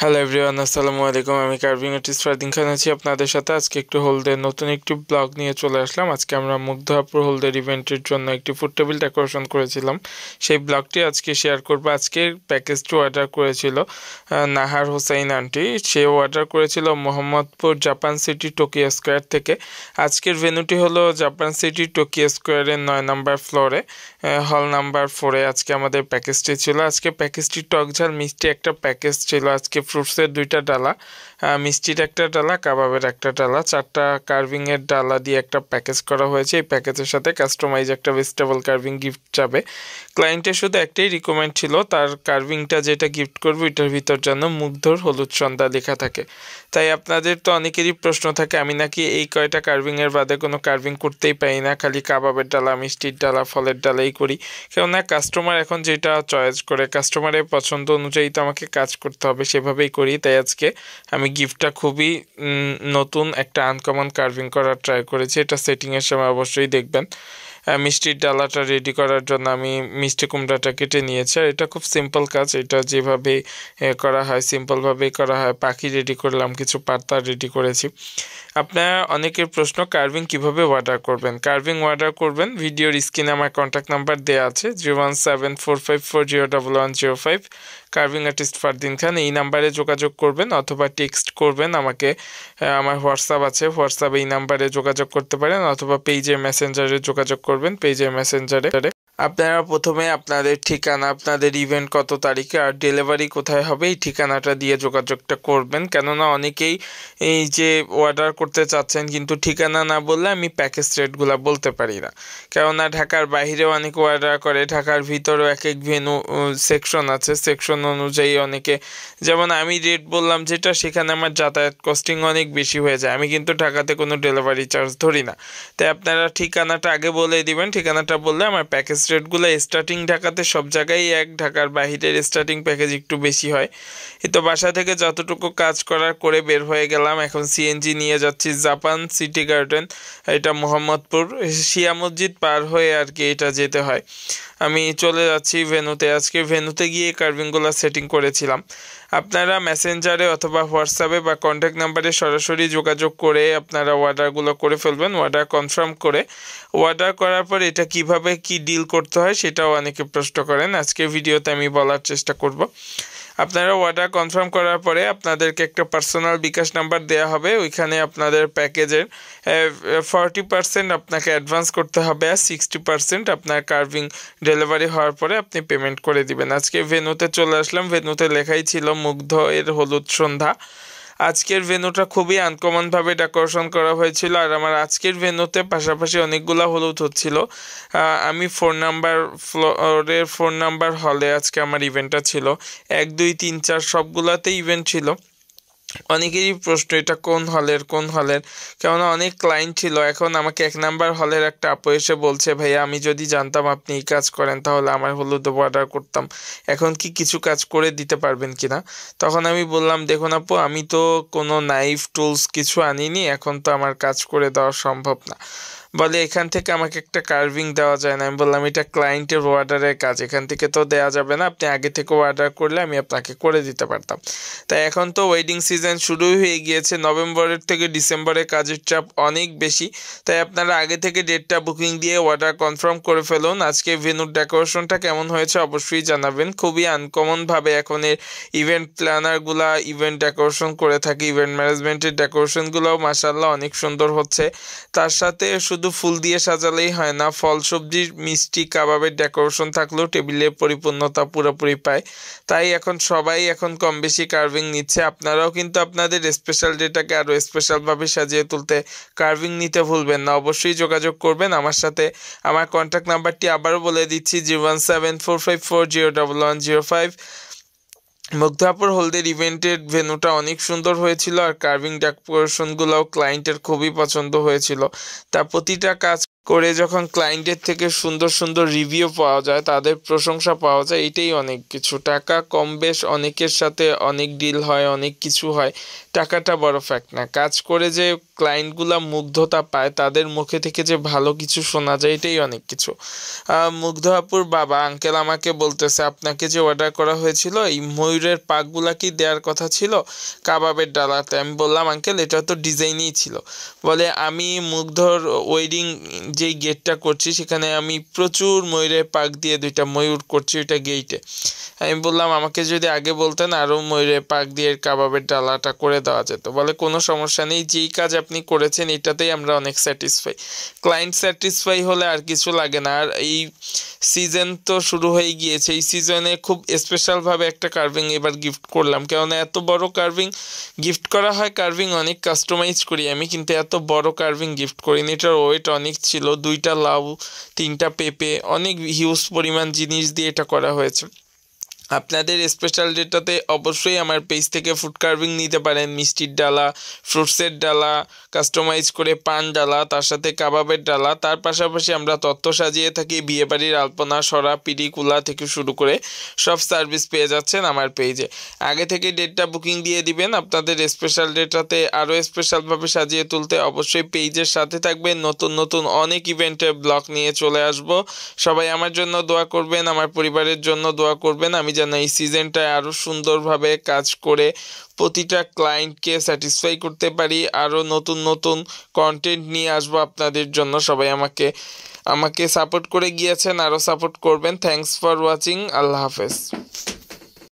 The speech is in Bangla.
হ্যালো এভরিওয়ান আসসালামু আলাইকুম আমি কার্ভিং আর্টিস্ট ফারদিন খান আছি আপনাদের সাথে। আজকে একটু হোলদের নতুন একটি ব্লগ নিয়ে চলে আসলাম। আজকে আমরা মুগ্ধাপুর হোলদের ইভেন্টের জন্য একটি ফুড টেবিল ডেকোরেশন করেছিলাম। সেই ব্লগটি আজকে শেয়ার করব। আজকে প্যাকেজটি অর্ডার করেছিল নাহার হোসাইন আন্টি সে অর্ডার করেছিল Mohammadpur Japan city Tokyo square থেকে। আজকের ভেনুটি হলো জাপান সিটি টোকিও স্কোয়ারের নয় নাম্বার ফ্লোরে হল নাম্বার ফোরে আজকে আমাদের প্যাকেজটি ছিল। আজকে প্যাকেজটি টক ঝাল মিষ্টি একটা প্যাকেজ ছিল। আজকে ফ্রুটসের দুইটা ডালা মিষ্টির একটা ডালা, কাবাবের একটা ডালা, চারটা কার্ভিংয়ের ডালা দিয়ে একটা প্যাকেজ করা হয়েছে। এই প্যাকেজের সাথে কাস্টমাইজ একটা ভেজিটেবল কার্ভিং গিফট যাবে। ক্লায়েন্টের শুধু একটাই রিকমেন্ড ছিল, তার কার্ভিংটা যেটা গিফট করব এটার ভিতর যেন মুগ্ধর হলুদ সন্ধ্যা লেখা থাকে। তাই আপনাদের তো অনেকেরই প্রশ্ন থাকে, আমি নাকি এই কয়টা কার্ভিংয়ের বাদে কোনো কার্ভিং করতেই পারি না, খালি কাবাবের ডালা, মিষ্টির ডালা, ফলের ডালাই করি। কেননা কাস্টমার এখন যেটা চয়েস করে কাস্টমারের পছন্দ অনুযায়ী তো আমাকে কাজ করতে হবে সেভাবেই করি, তাই আজকে আমি গিফটটা খুবই নতুন একটা আনকমন কার্ভিং করার ট্রাই করেছি। এটা সেটিংয়ের সময় অবশ্যই দেখবেন। মিষ্টির ডালাটা রেডি করার জন্য আমি মিষ্টি কুমড়াটা কেটে নিয়েছি। আর এটা খুব সিম্পল কাজ, এটা যেভাবে করা হয় সিম্পলভাবেই করা হয়। পাখি রেডি করলাম, কিছু পাতা রেডি করেছি। আপনারা অনেকের প্রশ্ন, কার্ভিং কীভাবে অর্ডার করবেন? কার্ভিং অর্ডার করবেন, ভিডিওর স্ক্রিনে আমার কন্ট্যাক্ট নাম্বার দেওয়া আছে zero one seven four five four zero double one zero five carving artist Fardin Khan, এই নাম্বারে যোগাযোগ করবেন অথবা টেক্সট করবেন আমাকে আমার হোয়াটসঅ্যাপ আছে, হোয়াটসঅ্যাপ এই নাম্বারে যোগাযোগ করতে পারেন অথবা পেজের মেসেঞ্জারে যোগাযোগ করবেন পেজের মেসেঞ্জারে আপনারা প্রথমে আপনাদের ঠিকানা, আপনাদের ইভেন্ট কত তারিখে আর ডেলিভারি কোথায় হবে, এই ঠিকানাটা দিয়ে যোগাযোগটা করবেন। কেননা অনেকেই এই যে অর্ডার করতে চাচ্ছেন, কিন্তু ঠিকানা না বললে আমি প্যাকেজ রেটগুলো বলতে পারি না। কেননা ঢাকার বাইরেও অনেকে অর্ডার করে, ঢাকার ভিতরেও এক এক ভেনু সেকশন আছে। সেকশন অনুযায়ী অনেকে, যেমন আমি রেট বললাম যেটা, সেখানে আমার যাতায়াত কস্টিং অনেক বেশি হয়ে যায়। আমি কিন্তু ঢাকাতে কোনো ডেলিভারি চার্জ ধরি না। তাই আপনারা ঠিকানাটা আগে বলে দিবেন। ঠিকানাটা বললে আমার প্যাকেজ রেটগুলো স্টার্টিং ঢাকাতে সব জায়গায় এক, ঢাকার বাহিরের স্টার্টিং প্যাকেজ একটু বেশি হয়। তো বাসা থেকে যতটুকু কাজ করার করে বের হয়ে গেলাম, এখন সিএনজি নিয়ে যাচ্ছি জাপান সিটি গার্ডেন, এটা মোহাম্মদপুর শিয়া মসজিদ পার হয়ে আর কি এটা যেতে হয়। আমি চলে যাচ্ছি ভেনুতে। আজকে ভেনুতে গিয়ে কার্ভিংগুলো সেটিং করেছিলাম। আপনারা মেসেঞ্জারে অথবা হোয়াটসঅ্যাপে বা কন্ট্যাক্ট নাম্বারে সরাসরি যোগাযোগ করে আপনারা অর্ডারগুলো করে ফেলবেন অর্ডার কনফার্ম করে। অর্ডার করার পর এটা কীভাবে কি ডিল করতে হয় সেটাও অনেকে প্রশ্ন করেন। আজকে ভিডিওতে আমি বলার চেষ্টা করব। আপনারা অর্ডার কনফার্ম করার পরে আপনাদেরকে একটা পার্সোনাল বিকাশ নাম্বার দেওয়া হবে। ওইখানে আপনাদের প্যাকেজের ফর্টি পার্সেন্ট আপনাকে অ্যাডভান্স করতে হবে আর সিক্সটি পার্সেন্ট আপনার কার্ভিং ডেলিভারি হওয়ার পরে আপনি পেমেন্ট করে দিবেন। আজকে ভেনুতে চলে আসলাম। ভেনুতে লেখাই ছিল মুগ্ধ এর হলুদ সন্ধ্যা। আজকের ভেনুটা খুবই আনকমনভাবে ডেকোরেশন করা হয়েছিল আর আমার আজকের ভেনুতে পাশাপাশি অনেকগুলো হলুদ হচ্ছিল। আমি ফোর নাম্বার ফ্লোরের ফোর নাম্বার হলে আজকে আমার ইভেন্টটা ছিল। এক, দুই, তিন, চার সবগুলাতেই ইভেন্ট ছিল। অনেকেরই প্রশ্ন, এটা কোন হলের কোন হলের? কেননা অনেক ক্লায়েন্ট ছিল। এখন আমাকে এক নাম্বার হলের একটা আপু এসে বলছে, ভাইয়া, আমি যদি জানতাম আপনি এই কাজ করেন, তাহলে আমার হলুদ অর্ডার করতাম। এখন কি কিছু কাজ করে দিতে পারবেন কি না তখন আমি বললাম, দেখুন আপু, আমি তো কোনো নাইফ টুলস কিছু আনিনি, এখন তো আমার কাজ করে দেওয়া সম্ভব না। বলে, এখান থেকে আমাকে একটা কার্ভিং দেওয়া যায় না। আমি বললাম, এটা ক্লায়েন্টের অর্ডারের কাজ। এখান থেকে তো দেওয়া যাবে না। আপনি আগে থেকে অর্ডার করলে আমি আপনাকে করে দিতে পারতাম। তাই এখন তো ওয়েডিং সিজন শুরুই হয়ে গিয়েছে। নভেম্বরের থেকে ডিসেম্বরের কাজের চাপ অনেক বেশি। তাই আপনারা আগে থেকে ডেটটা বুকিং দিয়ে অর্ডার কনফার্ম করে ফেলুন। আজকে ভেনুর ডেকোরেশনটা কেমন হয়েছে অবশ্যই জানাবেন। খুবই আনকমনভাবে এখন এর ইভেন্ট প্ল্যানারগুলা ইভেন্ট ডেকোরেশন করে থাকে। ইভেন্ট ম্যানেজমেন্টের ডেকোরেশনগুলোও মাসাল্লাহ অনেক সুন্দর হচ্ছে। তার সাথে শুধু শুধু ফুল দিয়ে সাজালেই হয় না ফল সবজির মিষ্টি, কাবাবের ডেকোরেশন থাকলেও টেবিলের পরিপূর্ণতা পুরোপুরি পায়। তাই এখন সবাই এখন কম বেশি কার্ভিং নিচ্ছে। আপনারাও কিন্তু আপনাদের স্পেশাল ডেটাকে আরও স্পেশালভাবে সাজিয়ে তুলতে কার্ভিং নিতে ভুলবেন না। অবশ্যই যোগাযোগ করবেন আমার সাথে। আমার কন্ট্যাক্ট নাম্বারটি আবারও বলে দিচ্ছি zero one seven four five four zero double one zero five Mugdhapur হলদের ইভেন্টের ভেনুটা অনেক সুন্দর হয়েছিল আর কার্ভিং ডেকোরেশনগুলোও ক্লায়েন্টের খুবই পছন্দ হয়েছিল। তা প্রতিটা কাজ করে যখন ক্লায়েন্টের থেকে সুন্দর সুন্দর রিভিউ পাওয়া যায়, তাদের প্রশংসা পাওয়া যায়, এটাই অনেক কিছু। টাকা কম বেশ অনেকের সাথে অনেক ডিল হয়, অনেক কিছু হয়। টাকাটা বড় ফ্যাক্ট না। কাজ করে যে ক্লায়েন্টগুলা মুগ্ধতা পায়, তাদের মুখে থেকে যে ভালো কিছু শোনা যায়, এটাই অনেক কিছু। মুগ্ধ আপুর বাবা আঙ্কেল আমাকে বলতেছে, আপনাকে যে অর্ডার করা হয়েছিল, এই ময়ূরের পাকগুলা কি দেওয়ার কথা ছিল? কাবাবের ডালাতে। আমি বললাম আঙ্কেল এটা তো ডিজাইনই ছিল। বলে, আমি মুগ্ধর ওয়েডিং যেই গেটটা করছি, সেখানে আমি প্রচুর ময়ূরের পাক দিয়ে দুইটা ময়ূর করছি ওইটা গেইটে আমি বললাম, আমাকে যদি আগে বলতেন আরও ময়ূরের পাক দিয়ে কাবাবের ডালাটা করে দেওয়া যেত। বলে কোনো সমস্যা নেই, যেই কাজ আপনি করেছেন এটাতেই আমরা অনেক স্যাটিসফাই ক্লায়েন্ট স্যাটিসফাই হলে আর কিছু লাগে না। আর এই সিজন তো শুরু হয়ে গিয়েছে। এই সিজনে খুব স্পেশালভাবে একটা কার্ভিং এবার গিফট করলাম। কেননা এত বড় কার্ভিং গিফট করা হয় কার্ভিং অনেক কাস্টমাইজ করি আমি, কিন্তু এত বড় কার্ভিং গিফট করিনি। এটার ওয়েট অনেক ছিল। দুইটা লাউ, তিনটা পেঁপে, অনেক হিউজ পরিমাণ জিনিস দিয়ে এটা করা হয়েছে। আপনাদের স্পেশাল ডেটাতে অবশ্যই আমার পেজ থেকে ফুড কার্ভিং নিতে পারেন। মিষ্টির ডালা ফ্রুটসের ডালা কাস্টমাইজ করে পান ডালা, তার সাথে কাবাবের ডালা। তার পাশাপাশি আমরা তত্ত্ব সাজিয়ে থাকি, বিয়েবাড়ির আলপনা, সরা, পিড়ি, কুলা থেকে শুরু করে সব সার্ভিস পেয়ে যাচ্ছেন আমার পেজে আগে থেকে ডেটটা বুকিং দিয়ে দিবেন। আপনাদের স্পেশাল ডেটাতে আরও স্পেশালভাবে সাজিয়ে তুলতে অবশ্যই পেজের সাথে থাকবেন। নতুন নতুন অনেক ইভেন্টের ব্লগ নিয়ে চলে আসব। সবাই আমার জন্য দোয়া করবেন, আমার পরিবারের জন্য দোয়া করবেন। আমি যেন এই সিজনটায় আরও সুন্দরভাবে কাজ করে প্রতিটা ক্লায়েন্টকে স্যাটিসফাই করতে পারি আরও নতুন নতুন কন্টেন্ট নিয়ে আসব আপনাদের জন্য। সবাই আমাকে আমাকে সাপোর্ট করে গিয়েছেন আরও সাপোর্ট করবেন। থ্যাংকস ফর ওয়াচিং আল্লাহ হাফেজ।